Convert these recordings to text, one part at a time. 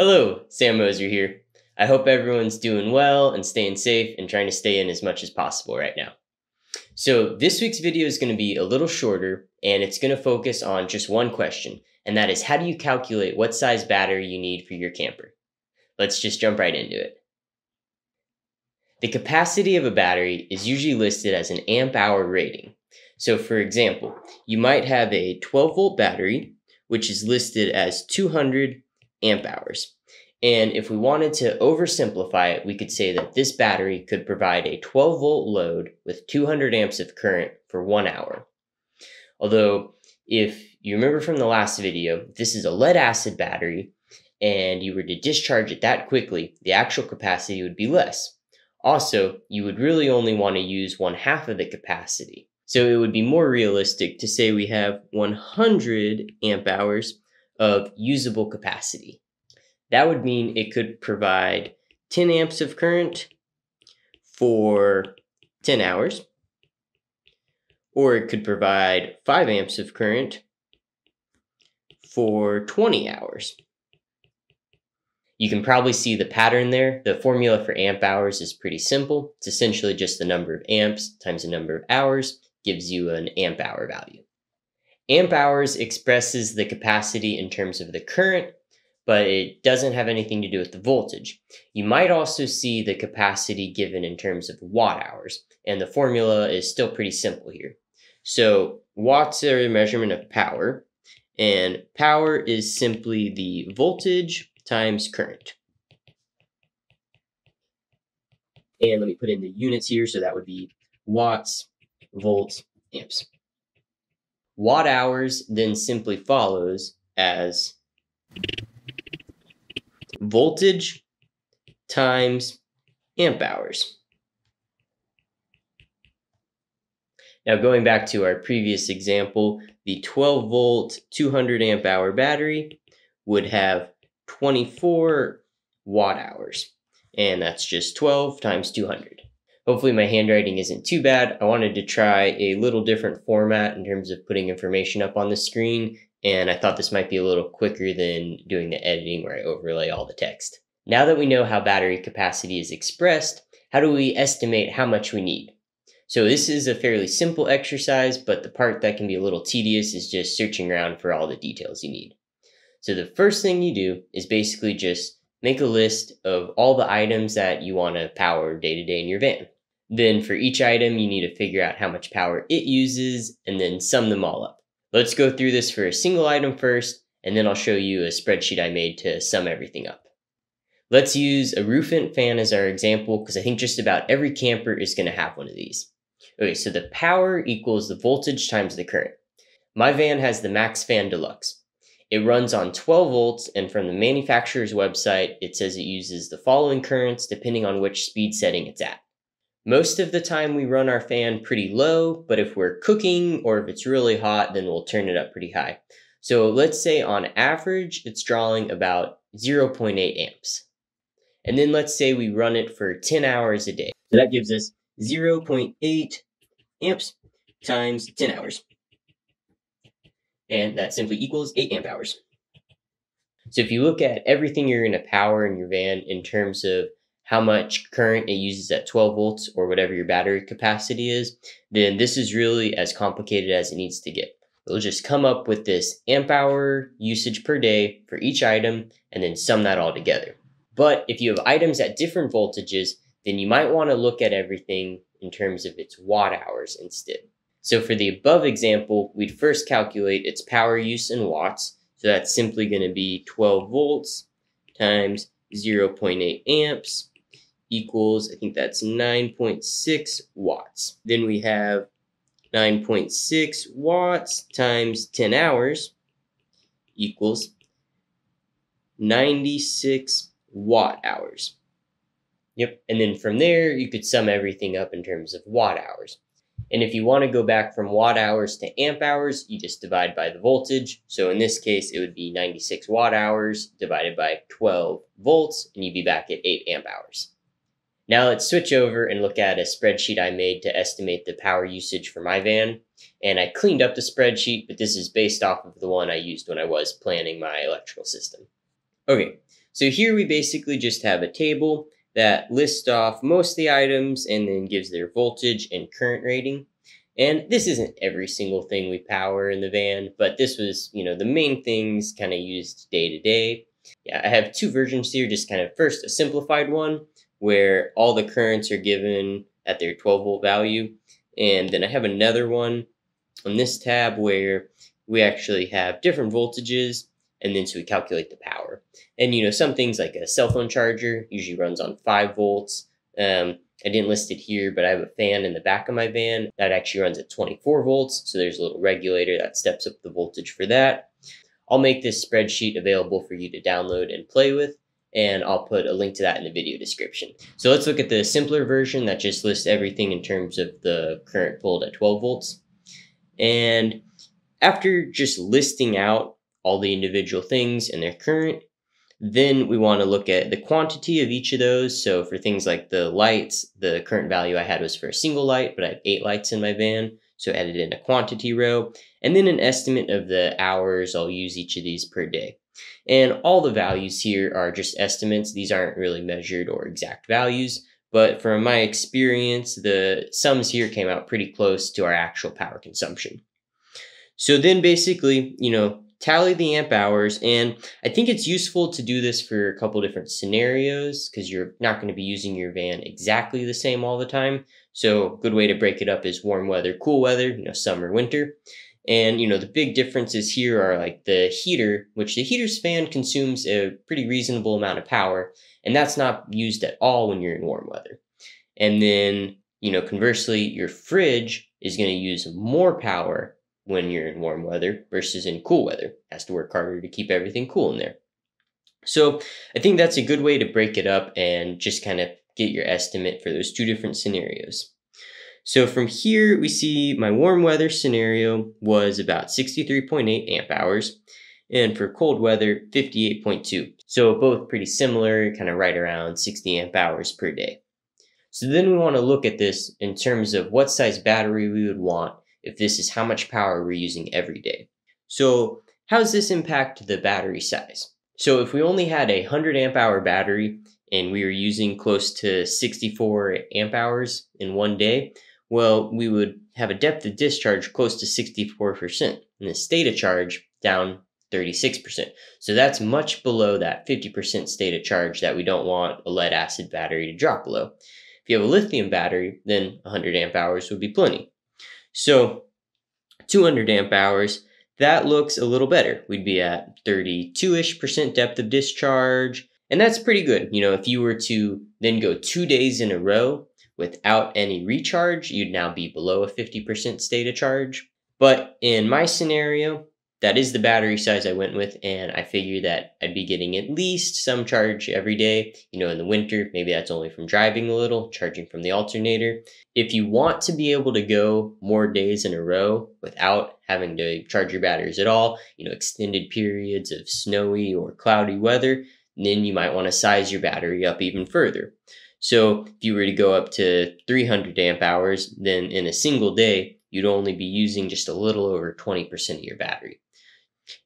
Hello, Sam Moser here. I hope everyone's doing well and staying safe and trying to stay in as much as possible right now. So, this week's video is going to be a little shorter and it's going to focus on just one question, and that is how do you calculate what size battery you need for your camper? Let's just jump right into it. The capacity of a battery is usually listed as an amp hour rating. So, for example, you might have a 12 volt battery, which is listed as 200 amp hours. And if we wanted to oversimplify it, we could say that this battery could provide a 12 volt load with 200 amps of current for one hour. Although, if you remember from the last video, this is a lead acid battery, and you were to discharge it that quickly, the actual capacity would be less. Also, you would really only want to use one half of the capacity. So it would be more realistic to say we have 100 amp hours of usable capacity. That would mean it could provide 10 amps of current for 10 hours, or it could provide 5 amps of current for 20 hours. You can probably see the pattern there. The formula for amp hours is pretty simple. It's essentially just the number of amps times the number of hours gives you an amp hour value. Amp hours expresses the capacity in terms of the current, but it doesn't have anything to do with the voltage. You might also see the capacity given in terms of watt hours, and the formula is still pretty simple here. So watts are a measurement of power, and power is simply the voltage times current. And let me put in the units here, so that would be watts, volts, amps. Watt hours then simply follows as voltage times amp hours. Now going back to our previous example, the 12 volt 200 amp hour battery would have 24 watt hours and that's just 12 times 200. Hopefully my handwriting isn't too bad. I wanted to try a little different format in terms of putting information up on the screen, and I thought this might be a little quicker than doing the editing where I overlay all the text. Now that we know how battery capacity is expressed, how do we estimate how much we need? So this is a fairly simple exercise, but the part that can be a little tedious is just searching around for all the details you need. So the first thing you do is basically just make a list of all the items that you want to power day to day in your van. Then for each item, you need to figure out how much power it uses and then sum them all up. Let's go through this for a single item first, and then I'll show you a spreadsheet I made to sum everything up. Let's use a roof vent fan as our example because I think just about every camper is going to have one of these. Okay, so the power equals the voltage times the current. My van has the MaxxFan Deluxe. It runs on 12 volts, and from the manufacturer's website, it says it uses the following currents depending on which speed setting it's at. Most of the time we run our fan pretty low, but if we're cooking or if it's really hot, then we'll turn it up pretty high. So let's say on average, it's drawing about 0.8 amps. And then let's say we run it for 10 hours a day. So that gives us 0.8 amps times 10 hours. And that simply equals 8 amp hours. So if you look at everything you're going to power in your van in terms of how much current it uses at 12 volts or whatever your battery capacity is, then this is really as complicated as it needs to get. It'll just come up with this amp hour usage per day for each item and then sum that all together. But if you have items at different voltages, then you might want to look at everything in terms of its watt hours instead. So for the above example, we'd first calculate its power use in watts. So that's simply going to be 12 volts times 0.8 amps equals, I think that's 9.6 watts. Then we have 9.6 watts times 10 hours equals 96 watt hours. Yep, and then from there, you could sum everything up in terms of watt hours. And if you want to go back from watt hours to amp hours, you just divide by the voltage. So in this case, it would be 96 watt hours divided by 12 volts, and you'd be back at 8 amp hours. Now let's switch over and look at a spreadsheet I made to estimate the power usage for my van. And I cleaned up the spreadsheet, but this is based off of the one I used when I was planning my electrical system. Okay, So here we basically just have a table that lists off most of the items and then gives their voltage and current rating. And this isn't every single thing we power in the van, but this was, you know, the main things kind of used day to day. Yeah, I have two versions here, just kind of first a simplified one where all the currents are given at their 12 volt value. And then I have another one on this tab where we actually have different voltages and then so we calculate the power. And you know, some things like a cell phone charger usually runs on five volts. Um, I didn't list it here, but I have a fan in the back of my van that actually runs at 24 volts. So there's a little regulator that steps up the voltage for that. I'll make this spreadsheet available for you to download and play with, and I'll put a link to that in the video description. So let's look at the simpler version that just lists everything in terms of the current pulled at 12 volts. And after just listing out all the individual things and their current, then we want to look at the quantity of each of those. So for things like the lights, the current value I had was for a single light, but I have eight lights in my van. So added in a quantity row and then an estimate of the hours I'll use each of these per day. And all the values here are just estimates. These aren't really measured or exact values, but from my experience, the sums here came out pretty close to our actual power consumption. So then basically, you know, tally the amp hours. And I think it's useful to do this for a couple different scenarios because you're not going to be using your van exactly the same all the time. So good way to break it up is warm weather, cool weather, you know, summer, winter. And, you know, the big differences here are like the heater, which the heater's fan consumes a pretty reasonable amount of power, and that's not used at all when you're in warm weather. And then, you know, conversely, your fridge is going to use more power when you're in warm weather versus in cool weather. Has to work harder to keep everything cool in there. So I think that's a good way to break it up and just kind of get your estimate for those two different scenarios. So from here, we see my warm weather scenario was about 63.8 amp hours, and for cold weather, 58.2. So both pretty similar, kind of right around 60 amp hours per day. So then we want to look at this in terms of what size battery we would want if this is how much power we're using every day. So how does this impact the battery size? So if we only had a 100 amp hour battery and we were using close to 64 amp hours in one day, well, we would have a depth of discharge close to 64% and the state of charge down 36%. So that's much below that 50% state of charge that we don't want a lead acid battery to drop below. If you have a lithium battery, then 100 amp hours would be plenty. So 200 amp hours, that looks a little better. We'd be at 32-ish percent depth of discharge, and that's pretty good. You know, if you were to then go two days in a row without any recharge, you'd now be below a 50% state of charge. But in my scenario, that is the battery size I went with, and I figured that I'd be getting at least some charge every day. You know, in the winter, maybe that's only from driving a little, charging from the alternator. If you want to be able to go more days in a row without having to charge your batteries at all, you know, extended periods of snowy or cloudy weather, then you might want to size your battery up even further. So if you were to go up to 300 amp hours, then in a single day, you'd only be using just a little over 20% of your battery.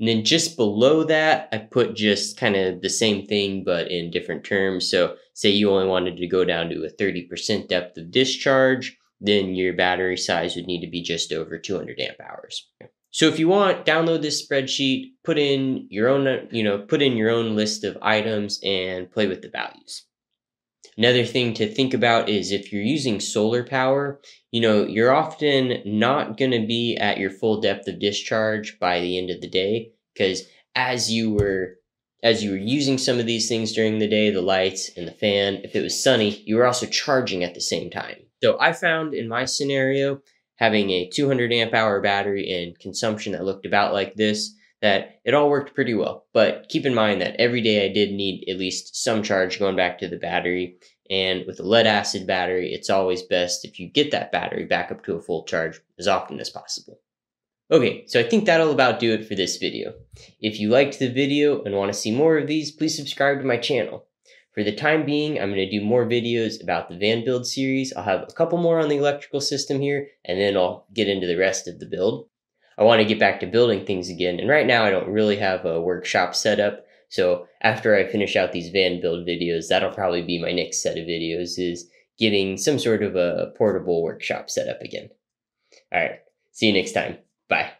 And then just below that, I put just kind of the same thing, but in different terms. So say you only wanted to go down to a 30% depth of discharge, then your battery size would need to be just over 200 amp hours. So if you want, download this spreadsheet, put in your own, you know, put in your own list of items and play with the values. Another thing to think about is if you're using solar power, you know, you're often not going to be at your full depth of discharge by the end of the day because as you were as you were using some of these things during the day, the lights and the fan, if it was sunny, you were also charging at the same time. So I found in my scenario, having a 200 amp hour battery and consumption that looked about like this, that it all worked pretty well. But keep in mind that every day I did need at least some charge going back to the battery. And with a lead acid battery, it's always best if you get that battery back up to a full charge as often as possible. Okay, so I think that'll about do it for this video. If you liked the video and want to see more of these, please subscribe to my channel. For the time being, I'm going to do more videos about the van build series. I'll have a couple more on the electrical system here, and then I'll get into the rest of the build. I want to get back to building things again. And right now I don't really have a workshop set up. So after I finish out these van build videos, that'll probably be my next set of videos is getting some sort of a portable workshop set up again. All right. See you next time. Bye.